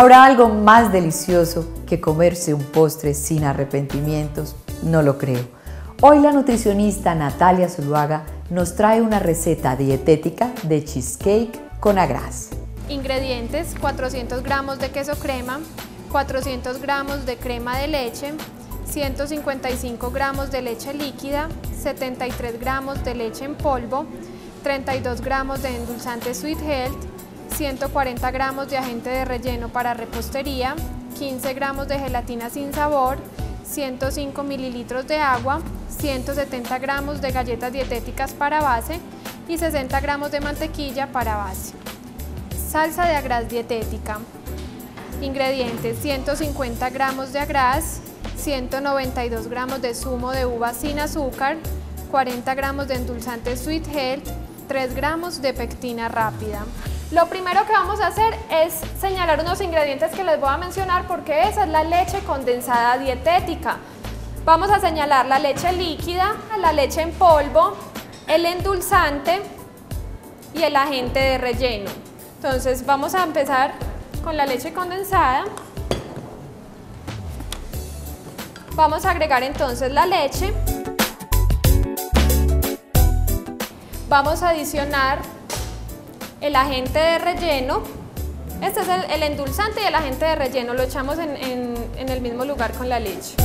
¿Habrá algo más delicioso que comerse un postre sin arrepentimientos? No lo creo. Hoy la nutricionista Natalia Zuluaga nos trae una receta dietética de cheesecake con agras. Ingredientes, 400 gramos de queso crema, 400 gramos de crema de leche, 155 gramos de leche líquida, 73 gramos de leche en polvo, 32 gramos de endulzante Sweet Health, 140 gramos de agente de relleno para repostería, 15 gramos de gelatina sin sabor, 105 mililitros de agua, 170 gramos de galletas dietéticas para base y 60 gramos de mantequilla para base. Salsa de agras dietética. Ingredientes 150 gramos de agras, 192 gramos de zumo de uva sin azúcar, 40 gramos de endulzante Sweet Health, 3 gramos de pectina rápida. Lo primero que vamos a hacer es señalar unos ingredientes que les voy a mencionar porque esa es la leche condensada dietética. Vamos a señalar la leche líquida, la leche en polvo, el endulzante y el agente de relleno. Entonces vamos a empezar con la leche condensada. Vamos a agregar entonces la leche. Vamos a adicionar el agente de relleno. Este es el, endulzante y el agente de relleno, lo echamos en, en el mismo lugar con la leche.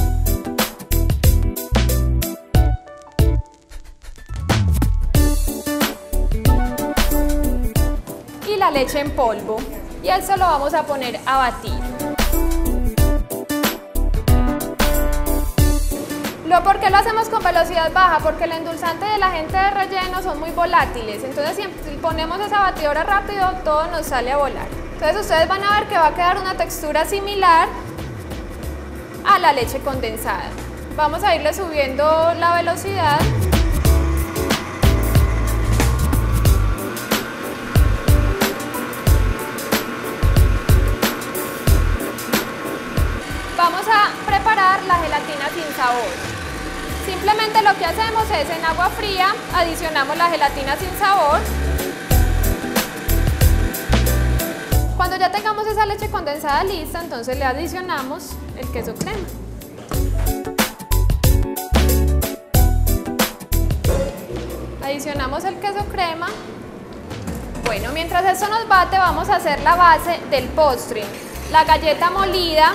Y la leche en polvo. Y eso lo vamos a poner a batir. ¿Por qué lo hacemos con velocidad baja? Porque el endulzante y el agente de relleno son muy volátiles. Entonces, si ponemos esa batidora rápido, todo nos sale a volar. Entonces, ustedes van a ver que va a quedar una textura similar a la leche condensada. Vamos a irle subiendo la velocidad. Vamos a preparar la gelatina sin sabor. Simplemente lo que hacemos es en agua fría adicionamos la gelatina sin sabor. Cuando ya tengamos esa leche condensada lista, entonces le adicionamos el queso crema. Adicionamos el queso crema. Bueno, mientras eso nos bate, vamos a hacer la base del postre. La galleta molida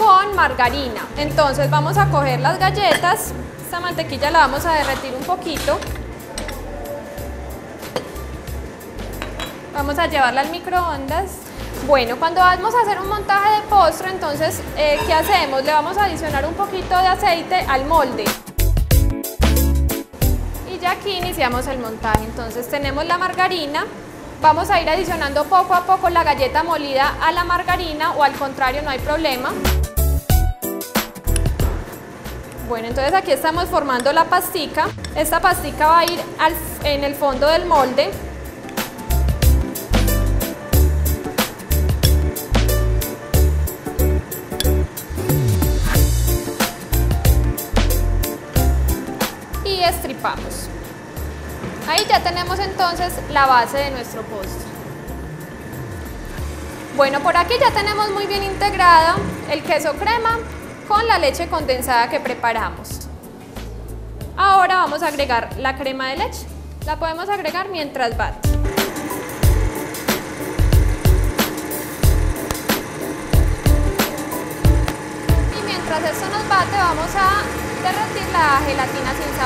con margarina. Entonces vamos a coger las galletas, esta mantequilla la vamos a derretir un poquito. Vamos a llevarla al microondas. Bueno, cuando vamos a hacer un montaje de postre, entonces, eh, ¿qué hacemos? Le vamos a adicionar un poquito de aceite al molde. Y ya aquí iniciamos el montaje. Entonces tenemos la margarina, vamos a ir adicionando poco a poco la galleta molida a la margarina o al contrario no hay problema. Bueno, entonces aquí estamos formando la pastica. Esta pastica va a ir en el fondo del molde. Y estripamos. Ahí ya tenemos entonces la base de nuestro postre. Bueno, por aquí ya tenemos muy bien integrada el queso crema, con la leche condensada que preparamos. Ahora vamos a agregar la crema de leche. La podemos agregar mientras bate. Y mientras esto nos bate vamos a derretir la gelatina sin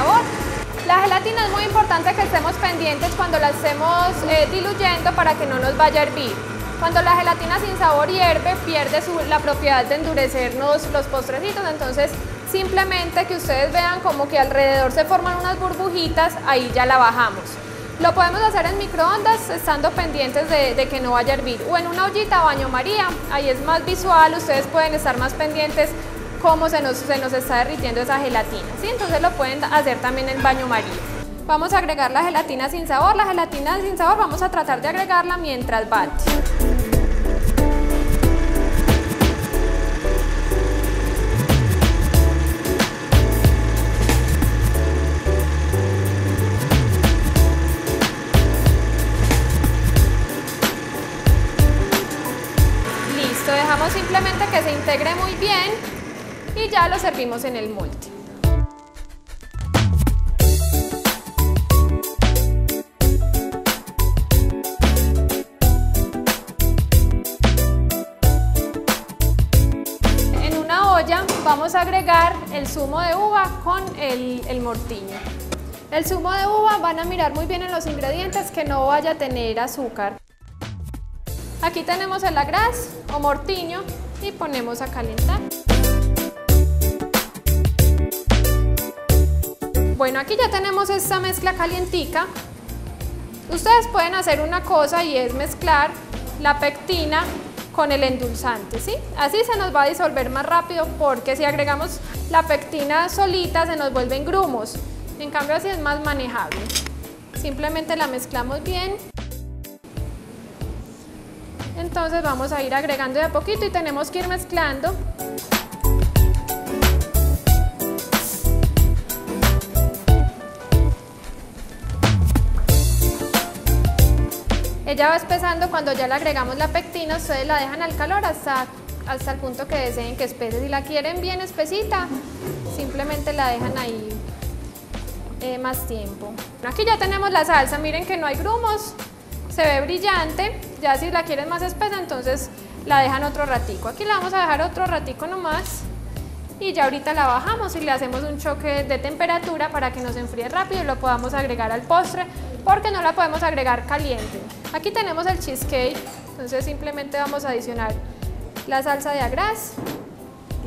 gelatina es muy importante que estemos pendientes cuando la estemos eh, diluyendo para que no nos vaya a hervir. Cuando la gelatina sin sabor hierve, pierde la propiedad de endurecernos los postrecitos, entonces simplemente que ustedes vean como que alrededor se forman unas burbujitas, ahí ya la bajamos. Lo podemos hacer en microondas estando pendientes de, que no vaya a hervir o en una ollita baño maría, ahí es más visual, ustedes pueden estar más pendientes cómo se nos, se nos está derritiendo esa gelatina, ¿sí? entonces lo pueden hacer también en baño maría. Vamos a agregar la gelatina sin sabor, la gelatina sin sabor vamos a tratar de agregarla mientras bate. Ya lo servimos en el molde. En una olla vamos a agregar el zumo de uva con el, el mortiño. El zumo de uva van a mirar muy bien en los ingredientes que no vaya a tener azúcar. Aquí tenemos el agraz o mortiño y ponemos a calentar. Bueno, aquí ya tenemos esta mezcla calientica. Ustedes pueden hacer una cosa y es mezclar la pectina con el endulzante, ¿sí? Así se nos va a disolver más rápido porque si agregamos la pectina solita se nos vuelven grumos. En cambio así es más manejable. Simplemente la mezclamos bien entonces vamos a ir agregando de a poquito y tenemos que ir mezclando. Ella va espesando cuando ya le agregamos la pectina, ustedes la dejan al calor hasta, hasta el punto que deseen que espese. Si la quieren bien espesita, simplemente la dejan ahí eh, más tiempo. Aquí ya tenemos la salsa, miren que no hay grumos, se ve brillante, ya si la quieren más espesa entonces la dejan otro ratico. Aquí la vamos a dejar otro ratico nomás y ya ahorita la bajamos y le hacemos un choque de temperatura para que nos enfríe rápido y lo podamos agregar al postre porque no la podemos agregar caliente. Aquí tenemos el cheesecake, entonces simplemente vamos a adicionar la salsa de agraz.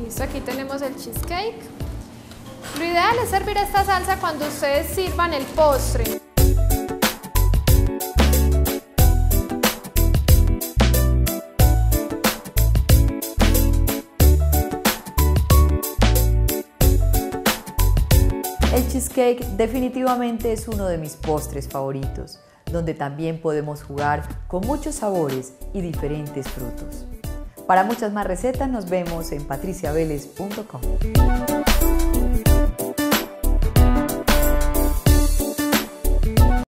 Listo, aquí tenemos el cheesecake. Lo ideal es servir esta salsa cuando ustedes sirvan el postre. El cheesecake definitivamente es uno de mis postres favoritos, donde también podemos jugar con muchos sabores y diferentes frutos. Para muchas más recetas nos vemos en patriciaveles.com.